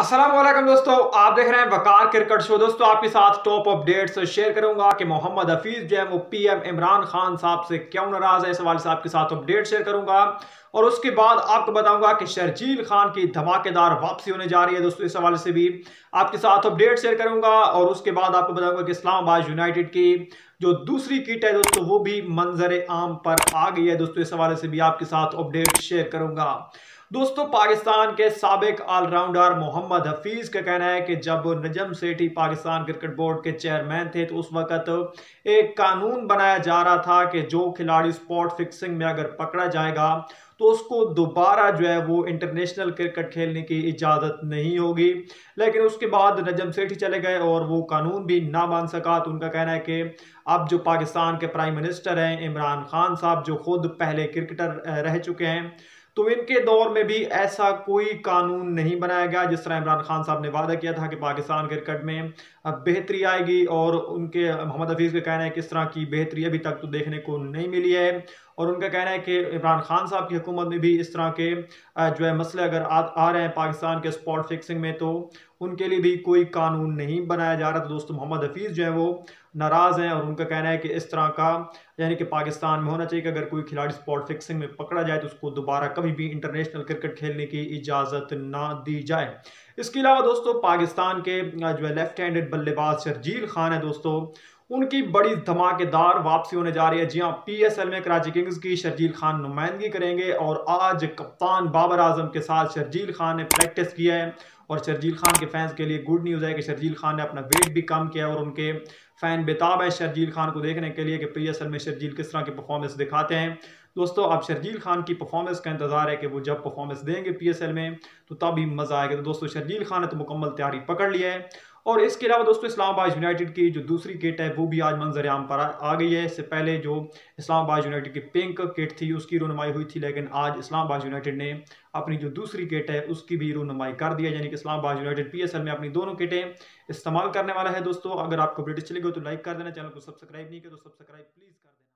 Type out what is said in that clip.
वालेकुम दोस्तों, आप देख रहे हैं वकार क्रिकेट शो। दोस्तों, आपके साथ टॉप अपडेट्स शेयर करूँगा कि मोहम्मद हफीज जो है वो पीएम इमरान खान साहब से क्यों नाराज़ है, इस हवाले से आपके साथ अपडेट शेयर करूँगा। और उसके बाद आपको बताऊँगा कि शर्जील खान की धमाकेदार वापसी होने जा रही है। दोस्तों, इस हवाले से भी आपके साथ अपडेट शेयर करूँगा। और उसके बाद आपको बताऊँगा कि इस्लामाबाद यूनाइटेड की जो दूसरी किट है दोस्तों, वो भी मंजर आम पर आ गई है दोस्तों। इस हवाले से भी आपके साथ अपडेट शेयर करूँगा। दोस्तों, पाकिस्तान के सबक ऑलराउंडर मोहम्मद हफीज का कहना है कि जब नजम सेठी पाकिस्तान क्रिकेट बोर्ड के चेयरमैन थे तो उस वक्त एक कानून बनाया जा रहा था कि जो खिलाड़ी स्पॉट फिक्सिंग में अगर पकड़ा जाएगा तो उसको दोबारा जो है वो इंटरनेशनल क्रिकेट खेलने की इजाज़त नहीं होगी। लेकिन उसके बाद नजम सेठी चले गए और वो कानून भी ना मान सका तो उनका कहना है कि अब जो पाकिस्तान के प्राइम मिनिस्टर हैं, इमरान खान साहब, जो खुद पहले क्रिकेटर रह चुके हैं तो इनके दौर में भी ऐसा कोई कानून नहीं बनाया गया जिस तरह इमरान खान साहब ने वादा किया था कि पाकिस्तान क्रिकेट में बेहतरी आएगी और उनके मोहम्मद हफीज़ का कहना है कि इस तरह की बेहतरी अभी तक तो देखने को नहीं मिली है। और उनका कहना है कि इमरान खान साहब की हुकूमत में भी इस तरह के जो है मसले अगर आ, आ रहे हैं पाकिस्तान के स्पॉट फिक्सिंग में तो उनके लिए भी कोई कानून नहीं बनाया जा रहा। तो दोस्तों, मोहम्मद हफीज़ जो है वो नाराज़ हैं और उनका कहना है कि इस तरह का, यानी कि पाकिस्तान में होना चाहिए कि अगर कोई खिलाड़ी स्पॉट फिक्सिंग में पकड़ा जाए तो उसको दोबारा कभी भी इंटरनेशनल क्रिकेट खेलने की इजाज़त ना दी जाए। इसके अलावा दोस्तों, पाकिस्तान के जो है लेफ़्ट हैंडेड बल्लेबाज शर्जील खान है दोस्तों उनकी बड़ी धमाकेदार वापसी होने जा रही है। जी हाँ पीएसएल में कराची किंग्स की शर्जील खान नुमाइंदगी करेंगे और आज कप्तान बाबर आज़म के साथ शर्जील खान ने प्रैक्टिस किया है और शर्जील खान के फैंस के लिए गुड न्यूज़ है कि शर्जील खान ने अपना वेट भी कम किया और उनके फ़ैन बेताब है शर्जील खान को देखने के लिए कि पीएसएल में शर्जील किस तरह की परफॉर्मेंस दिखाते हैं। दोस्तों, अब शर्जील खान की परफॉर्मेंस का इंतज़ार है कि वो जब परफॉर्मेंस देंगे पीएसएल में तो तब ही मज़ा आएगा। तो दोस्तों, शर्जील खान ने तो मुकम्मल तैयारी पकड़ लिया है। और इसके अलावा दोस्तों, इस्लामाबाद यूनाइटेड की जो दूसरी किट है, वो भी आज मंजर आम पर आ गई है। इससे पहले जो इस्लामाबाद यूनाइटेड की पिंक किट थी, उसकी रोनुमाई हुई थी, लेकिन आज इस्लामाबाद यूनाइटेड ने अपनी जो दूसरी किट है, उसकी भी रोनुमाई कर दिया यानी कि इस्लामाबाद यूनाइटेड पी में अपनी दोनों किटें इस्तेमाल करने वाला है। दोस्तों, अगर आपको वीडियो चलेगी तो लाइक कर देना, चैनल को सब्सक्राइब नहीं किया तो सब्सक्राइब प्लीज़ कर देना।